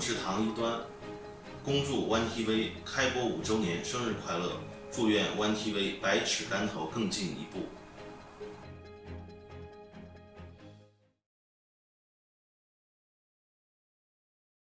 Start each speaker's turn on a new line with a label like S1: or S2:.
S1: 我是唐一端恭祝 one tv 开播五周年生日快乐祝愿 one tv 百尺竿头更进一步。